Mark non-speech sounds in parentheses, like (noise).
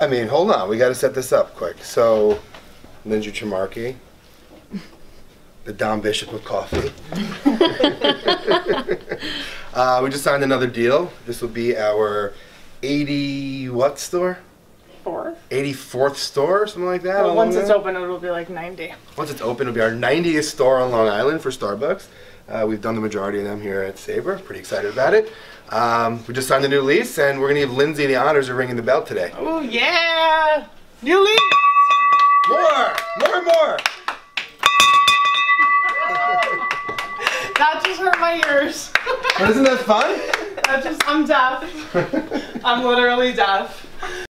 I mean, hold on. We got to set this up quick. So, Lindsay Tremarky, the Don Bishop of coffee. (laughs) (laughs) uh, we just signed another deal. This will be our 80 what store? Fourth. 84th store, or something like that. Well, once it's open, it'll be like 90. Once it's open, it'll be our 90th store on Long Island for Starbucks. Uh, we've done the majority of them here at Sabre. Pretty excited about it. Um, we just signed a new lease, and we're going to give Lindsay the honors of ringing the bell today. Oh yeah! New lease! More! More and more! (laughs) That just hurt my ears. But isn't that fun? (laughs) that just, I'm deaf. (laughs) I'm literally deaf.